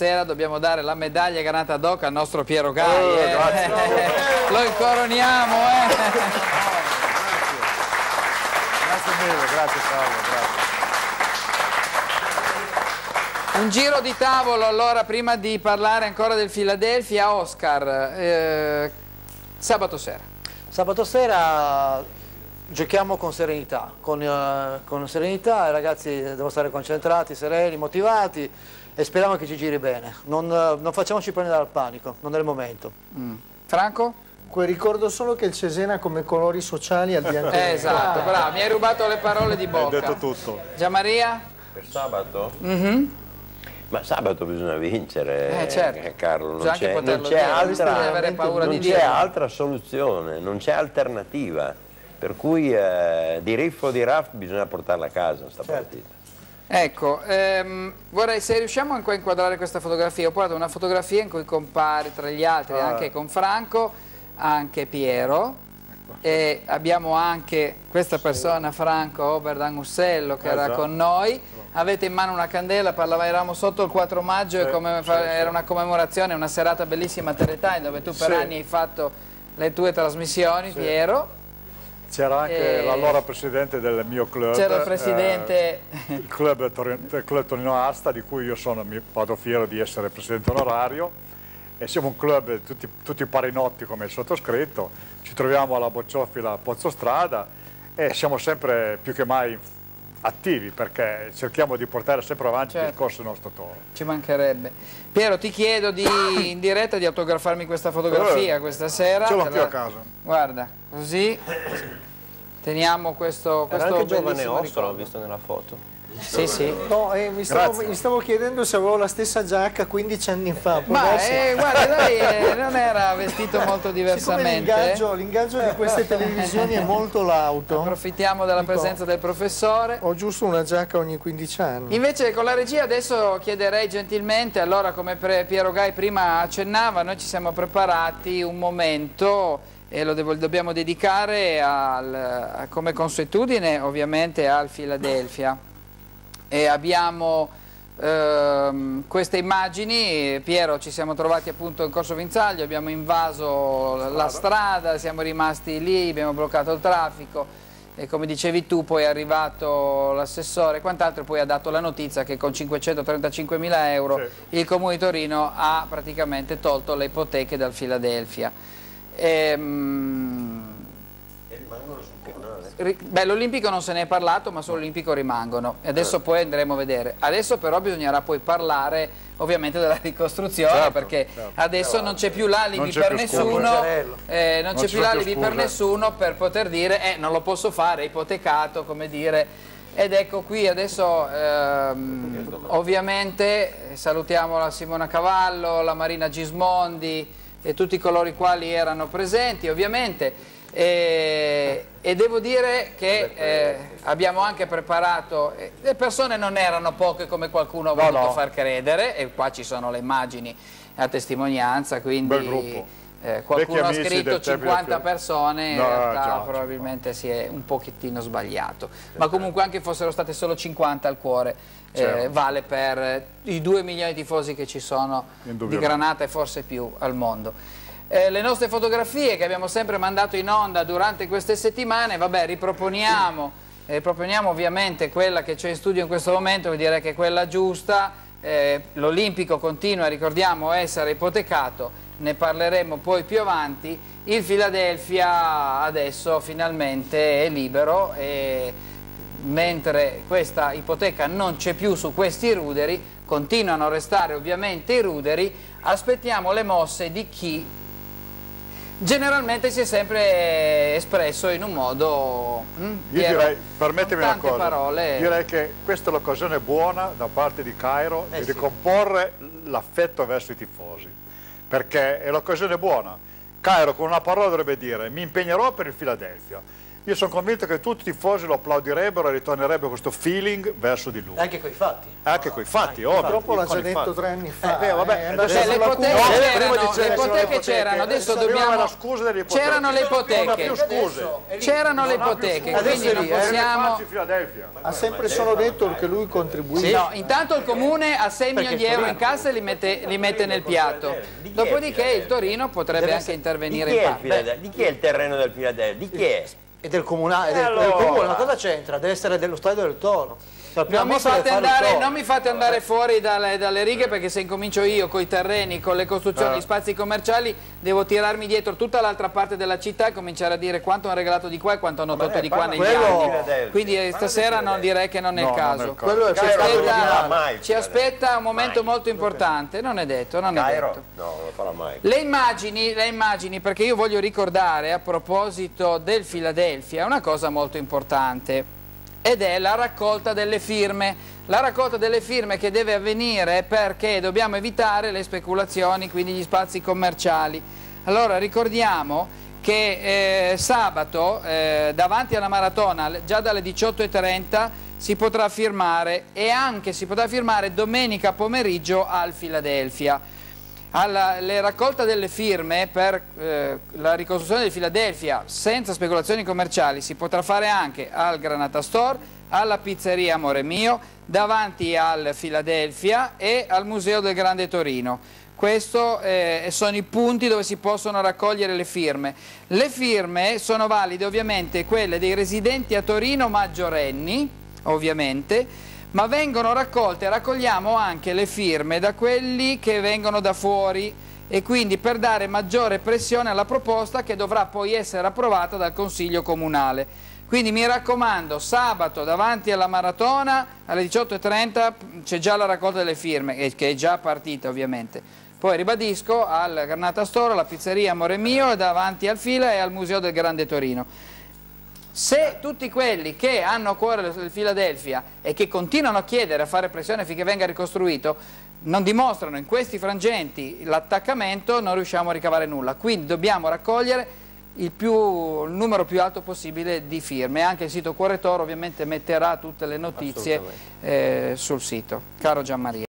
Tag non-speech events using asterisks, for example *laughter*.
Stasera dobbiamo dare la medaglia granata d'oca al nostro Piero Gai. Oh, eh. grazie. *laughs* Lo incoroniamo. Eh. Grazie mille, grazie Paolo, grazie. Un giro di tavolo allora prima di parlare ancora del Philadelphia, Oscar, eh, sabato sera. Sabato sera giochiamo con serenità, con, eh, con serenità i ragazzi devono stare concentrati, sereni, motivati e speriamo che ci giri bene. Non, eh, non facciamoci prendere dal panico, non è il momento. Franco? Que- Ricordo solo che il Cesena come colori sociali al bianco. Eh, esatto, bravo, mi hai rubato le parole di Hai bocca. detto tutto. Gianmaria? Per sabato? Mhm. Ma sabato bisogna vincere, Eh, certo. eh, Carlo, non c'è, altra, altra soluzione, non c'è alternativa. Per cui eh, di riffo o di raff bisogna portarla a casa sta Certo. partita. Ecco, ehm, vorrei se riusciamo anche a inquadrare questa fotografia, ho portato una fotografia in cui compare tra gli altri Ah. anche con Franco, anche Piero e abbiamo anche questa persona, Franco Oberdan Ussello, che Eh, era già. con noi. Avete in mano una candela, parlavamo, eravamo sotto il 4 maggio e come sì, fa- sì. era una commemorazione, una serata bellissima a Teletime dove tu per anni hai fatto le tue trasmissioni, Piero. C'era anche Eh, l'allora presidente del mio club. C'era il presidente... eh, il club, Tori- il club Torino Asta, di cui io sono, mi vado fiero di essere presidente onorario. E siamo un club tutti, tutti parinotti come il sottoscritto. Ci troviamo alla Bocciofila Pozzo Strada e siamo sempre più che mai attivi perché cerchiamo di portare sempre avanti Certo. il corso del nostro toro. Ci mancherebbe. Piero, ti chiedo di, in diretta di autografarmi questa fotografia Eh, questa sera. ce l'ho anch'io la- a casa. Guarda, così teniamo questo, Era questo anche giovane Ostro, l'ho visto nella foto. Sì, sì. No, eh, mi, stavo, mi stavo chiedendo se avevo la stessa giacca 15 anni fa. Ma eh, guarda, dai, eh, non era vestito *laughs* molto diversamente. l'ingaggio, l'ingaggio di queste televisioni è molto lauto, Approfittiamo della Dico- presenza del professore. ho giusto una giacca ogni 15 anni. Invece con la regia adesso chiederei gentilmente, allora come Piero Gai prima accennava, noi ci siamo preparati un momento e lo devo- dobbiamo dedicare al- come consuetudine ovviamente al Philadelphia. E abbiamo ehm, queste immagini, Piero ci siamo trovati appunto in Corso Vinzaglio, abbiamo invaso la strada, siamo rimasti lì, abbiamo bloccato il traffico e come dicevi tu poi è arrivato l'assessore e quant'altro poi ha dato la notizia che con 535 mila euro Sì. il Comune di Torino ha praticamente tolto le ipoteche dal Philadelphia. Ehm, ri- Beh, l'Olimpico non se ne è parlato, ma sull'Olimpico rimangono. E adesso poi andremo a vedere. Adesso però bisognerà poi parlare ovviamente della ricostruzione, Certo, perché certo. adesso non c'è più l'alibi per più nessuno, eh, non Non c'è più l'alibi per nessuno per poter dire eh, non lo posso fare, è ipotecato, come dire. Ed ecco qui adesso ehm, ovviamente eh, salutiamo la Simona Cavallo, la Marina Gismondi e tutti coloro i quali erano presenti ovviamente e, e devo dire che eh, abbiamo anche preparato, eh, le persone non erano poche come qualcuno ha No, voluto no. far credere e qua ci sono le immagini a testimonianza, quindi eh, qualcuno ha scritto del Tempio 50 del Fiore. persone, in No, realtà già, probabilmente si è un pochettino sbagliato, ma comunque anche fossero state solo 50 al cuore, eh, Certo. vale per eh, i 2 milioni di tifosi che ci sono di. Granata e forse più al mondo. Eh, le nostre fotografie che abbiamo sempre mandato in onda durante queste settimane, vabbè, riproponiamo, eh, ovviamente quella che c'è in studio in questo momento, che direi che è quella giusta, eh, l'Olimpico continua, ricordiamo, essere ipotecato, ne parleremo poi più avanti, il Philadelphia adesso finalmente è libero e mentre questa ipoteca non c'è più su questi ruderi, continuano a restare ovviamente i ruderi, aspettiamo le mosse di chi generalmente si è sempre espresso in un modo... mm, Io direi, permettimi una cosa, parole. direi che questa è l'occasione buona da parte di Cairo Eh di sì. ricomporre l'affetto verso i tifosi, perché è l'occasione buona. Cairo con una parola dovrebbe dire mi impegnerò per il Philadelphia. Io sono convinto che tutti i tifosi lo applaudirebbero e ritornerebbero questo feeling verso di lui. Anche coi fatti. Anche coi fatti, ovvio. Purtroppo l'ha già detto tre anni fa. Eh, beh, vabbè, eh, adesso le ipoteche c'erano, adesso dobbiamo... la scusa delle ipoteche. C'erano le Non ha ipoteche, più scuse. c'erano le ipoteche, quindi non lì, eh. possiamo... Ha sempre solo detto che lui contribuisce. No, intanto il comune ha 6 milioni di euro in cassa e li mette, li mette nel piatto. Dopodiché il Torino potrebbe anche intervenire in parte. Di chi è il terreno del Philadelphia? Di chi è? E del comunale, e del, E del allora? comune, ma cosa c'entra? Deve essere dello stadio del Toro. Non mi, andare, non mi fate andare fuori dalle, dalle righe perché se incomincio io con i terreni, con le costruzioni, gli spazi commerciali, devo tirarmi dietro tutta l'altra parte della città e cominciare a dire quanto hanno regalato di qua e quanto hanno tolto di qua negli quello- anni. Quindi eh, Parla di stasera non direi che non è il No, il caso. Quello è il originale. mai. Ci aspetta un momento molto importante, non è detto, non è detto. No, non lo farà mai. Le immagini, le immagini, perché io voglio ricordare a proposito del Philadelphia una cosa molto importante ed è la raccolta delle firme. La raccolta delle firme che deve avvenire perché dobbiamo evitare le speculazioni, quindi gli spazi commerciali. Allora ricordiamo che eh, sabato eh, davanti alla maratona, già dalle 18.30, si potrà firmare e anche si potrà firmare domenica pomeriggio al Philadelphia. Alla, raccolta delle firme per eh, la ricostruzione di Filadelfia senza speculazioni commerciali si potrà fare anche al Granata Store, alla pizzeria Amore Mio, davanti al Filadelfia e al Museo del Grande Torino. Questi sono i punti dove si possono raccogliere le firme. Le firme sono valide ovviamente quelle dei residenti a Torino maggiorenni, ovviamente, ma vengono raccolte, raccogliamo anche le firme da quelli che vengono da fuori e quindi per dare maggiore pressione alla proposta che dovrà poi essere approvata dal Consiglio Comunale. Quindi mi raccomando, sabato davanti alla maratona alle 18.30 c'è già la raccolta delle firme, che è già partita ovviamente. Poi ribadisco al Granata Store, alla pizzeria Amore Mio, davanti al Fila e al Museo del Grande Torino. Se tutti quelli che hanno a cuore il Philadelphia e che continuano a chiedere a fare pressione affinché venga ricostruito non dimostrano in questi frangenti l'attaccamento, non riusciamo a ricavare nulla. Quindi dobbiamo raccogliere il, più, il numero più alto possibile di firme. Anche il sito Cuore Toro ovviamente metterà tutte le notizie eh, sul sito. Caro Gianmaria.